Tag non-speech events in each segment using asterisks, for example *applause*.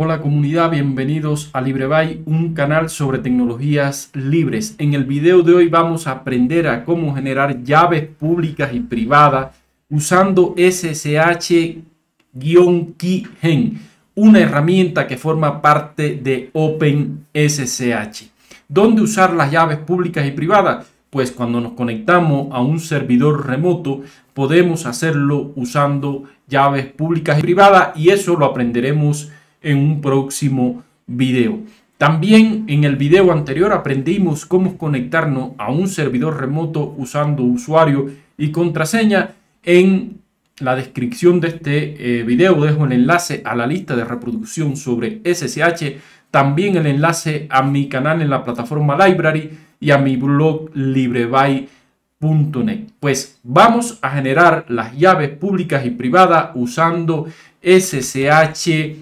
Hola comunidad, bienvenidos a LibreBay, un canal sobre tecnologías libres. En el video de hoy vamos a aprender a cómo generar llaves públicas y privadas usando SSH-Keygen, una herramienta que forma parte de OpenSSH. ¿Dónde usar las llaves públicas y privadas? Pues cuando nos conectamos a un servidor remoto podemos hacerlo usando llaves públicas y privadas y eso lo aprenderemos en un próximo video. También en el video anterior aprendimos cómo conectarnos a un servidor remoto usando usuario y contraseña. En la descripción de este eh, video dejo el enlace a la lista de reproducción sobre SSH, también el enlace a mi canal en la plataforma Library y a mi blog libreby.net. Pues vamos a generar las llaves públicas y privadas usando SSH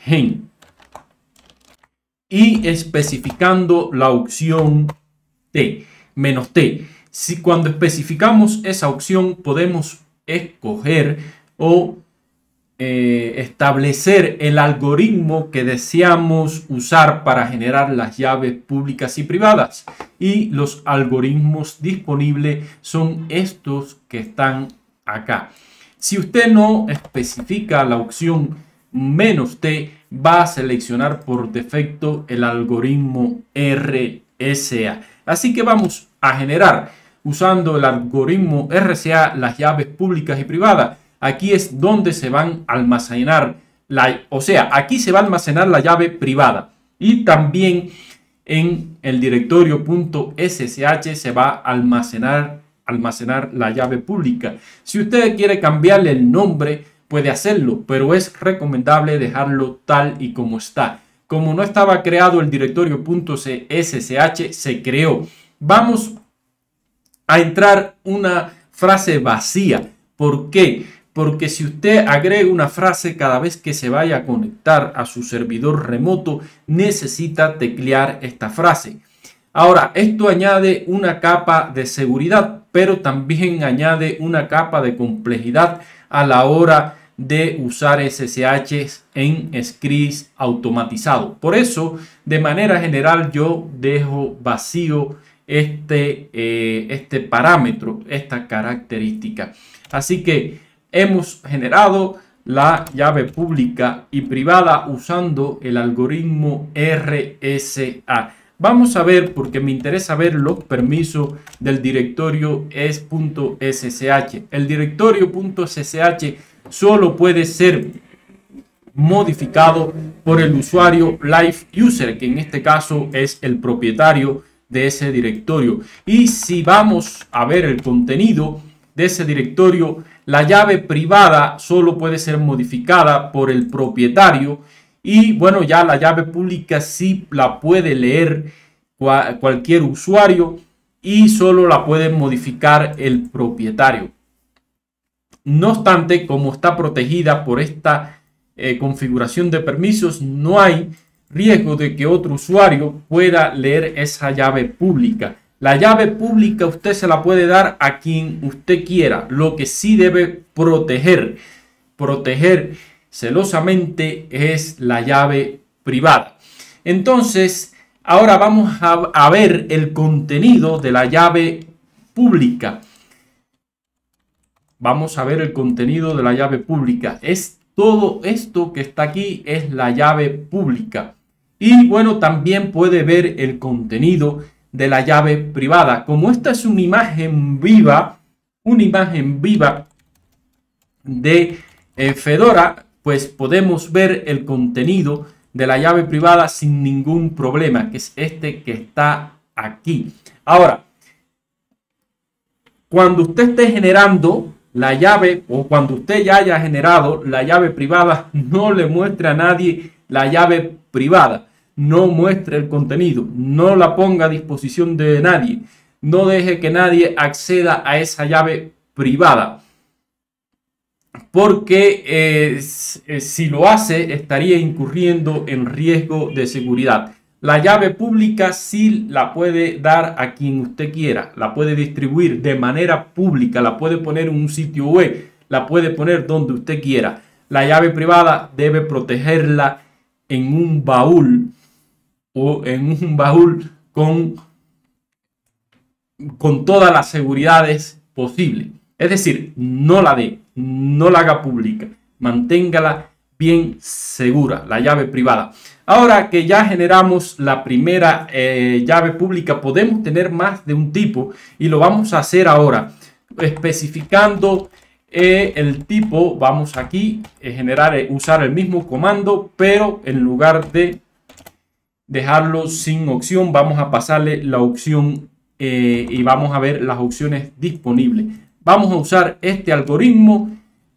gen y especificando la opción T, menos T. Si cuando especificamos esa opción podemos escoger o eh, establecer el algoritmo que deseamos usar para generar las llaves públicas y privadas. Y los algoritmos disponibles son estos que están acá. Si usted no especifica la opción menos T, va a seleccionar por defecto el algoritmo RSA. Así que vamos a generar usando el algoritmo RSA las llaves públicas y privadas. Aquí es donde se van a almacenar la, o sea, aquí se va a almacenar la llave privada y también en el directorio .ssh se va a almacenar almacenar la llave pública. Si usted quiere cambiarle el nombre, puede hacerlo, pero es recomendable dejarlo tal y como está. Como no estaba creado el directorio .ssh, se creó. Vamos a entrar una frase vacía. ¿Por qué? Porque si usted agrega una frase cada vez que se vaya a conectar a su servidor remoto, necesita teclear esta frase. Ahora, esto añade una capa de seguridad, pero también añade una capa de complejidad a la hora de usar SSH en scripts automatizado. Por eso, de manera general, yo dejo vacío este, eh, este parámetro, esta característica. Así que hemos generado la llave pública y privada usando el algoritmo RSA. Vamos a ver, porque me interesa ver los permisos del directorio es.ssh. El directorio .ssh solo puede ser modificado por el usuario live user, que en este caso es el propietario de ese directorio. Y si vamos a ver el contenido de ese directorio, la llave privada solo puede ser modificada por el propietario y bueno, ya la llave pública sí la puede leer cualquier usuario y solo la puede modificar el propietario. No obstante, como está protegida por esta eh, configuración de permisos, no hay riesgo de que otro usuario pueda leer esa llave pública. La llave pública usted se la puede dar a quien usted quiera. Lo que sí debe proteger, proteger celosamente es la llave privada. Entonces, ahora vamos a, ver el contenido de la llave pública. Vamos a ver el contenido de la llave pública. Es todo esto que está aquí es la llave pública. Y bueno, también puede ver el contenido de la llave privada. Como esta es una imagen viva, una imagen viva de eh, Fedora, pues podemos ver el contenido de la llave privada sin ningún problema, que es este que está aquí. Ahora, cuando usted esté generando la llave o cuando usted ya haya generado la llave privada, *laughs* no le muestre a nadie la llave privada. No muestre el contenido, no la ponga a disposición de nadie. No deje que nadie acceda a esa llave privada porque eh, si lo hace estaría incurriendo en riesgo de seguridad. La llave pública sí la puede dar a quien usted quiera, la puede distribuir de manera pública, la puede poner en un sitio web, la puede poner donde usted quiera. la llave privada debe protegerla en un baúl o en un baúl con, con todas las seguridades posibles. Es decir, no la dé, no la haga pública, manténgala bien segura, la llave privada. Ahora que ya generamos la primera eh, llave pública, podemos tener más de un tipo y lo vamos a hacer ahora, especificando eh, el tipo. Vamos aquí eh, generar, usar el mismo comando, pero en lugar de dejarlo sin opción, vamos a pasarle la opción y vamos a ver las opciones disponibles. Vamos a usar este algoritmo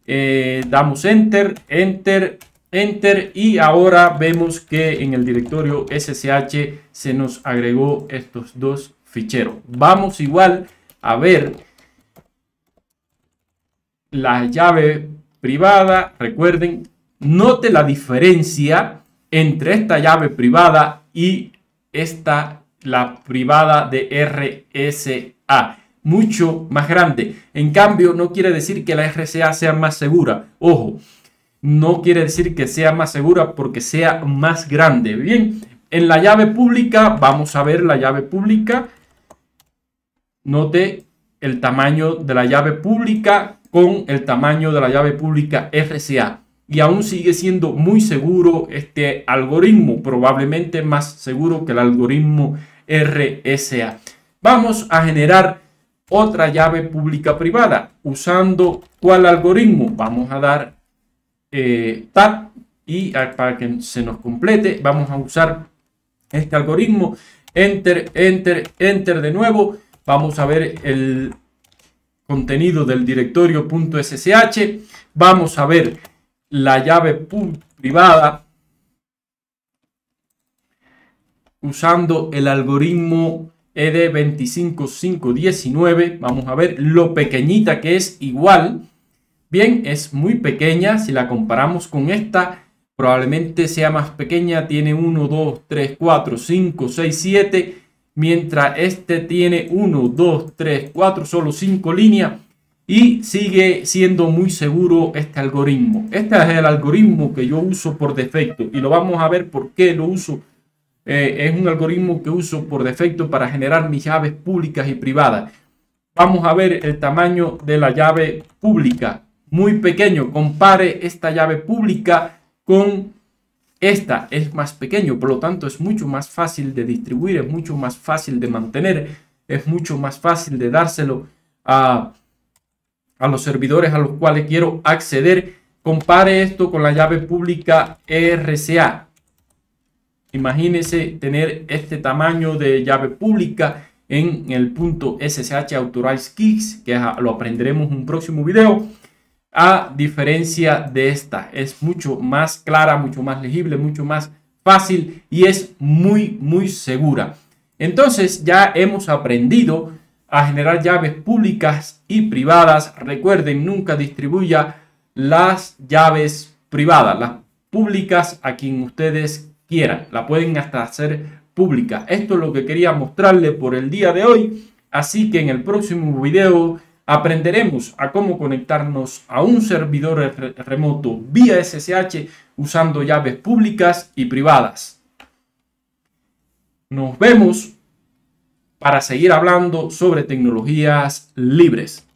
eh, damos enter, enter, enter y ahora vemos que en el directorio SSH se nos agregó estos dos ficheros. Vamos igual a ver la llave privada. Recuerden, note la diferencia entre esta llave privada y esta, la privada de RSA mucho más grande. En cambio, no quiere decir que la RCA sea más segura. Ojo, no quiere decir que sea más segura porque sea más grande. Bien, en la llave pública, vamos a ver la llave pública. Note el tamaño de la llave pública con el tamaño de la llave pública RCA. Y aún sigue siendo muy seguro este algoritmo, probablemente más seguro que el algoritmo RSA. Vamos a generar otra llave pública privada. ¿Usando cuál algoritmo? Vamos a dar eh, tab y para que se nos complete vamos a usar este algoritmo. Enter, enter, enter de nuevo. Vamos a ver el contenido del directorio .ssh. Vamos a ver la llave privada usando el algoritmo ED25519. Vamos a ver lo pequeñita que es igual. Bien, es muy pequeña. Si la comparamos con esta, probablemente sea más pequeña. Tiene 1, 2, 3, 4, 5, 6, 7. Mientras este tiene 1, 2, 3, 4, solo 5 líneas. Y sigue siendo muy seguro este algoritmo. Este es el algoritmo que yo uso por defecto. Y lo vamos a ver por qué lo uso eh, es un algoritmo que uso por defecto para generar mis llaves públicas y privadas. Vamos a ver el tamaño de la llave pública. Muy pequeño. Compare esta llave pública con esta. Es más pequeño, por lo tanto es mucho más fácil de distribuir, es mucho más fácil de mantener, es mucho más fácil de dárselo a, a los servidores a los cuales quiero acceder. Compare esto con la llave pública RCA. Imagínese tener este tamaño de llave pública en el punto SSH Authorized Keys, que lo aprenderemos en un próximo video. A diferencia de esta, es mucho más clara, mucho más legible, mucho más fácil y es muy, muy segura. Entonces ya hemos aprendido a generar llaves públicas y privadas. Recuerden, nunca distribuya las llaves privadas, las públicas a quien ustedes quieran. La pueden hasta hacer pública. Esto es lo que quería mostrarle por el día de hoy. Así que en el próximo video aprenderemos a cómo conectarnos a un servidor remoto vía SSH usando llaves públicas y privadas. Nos vemos para seguir hablando sobre tecnologías libres.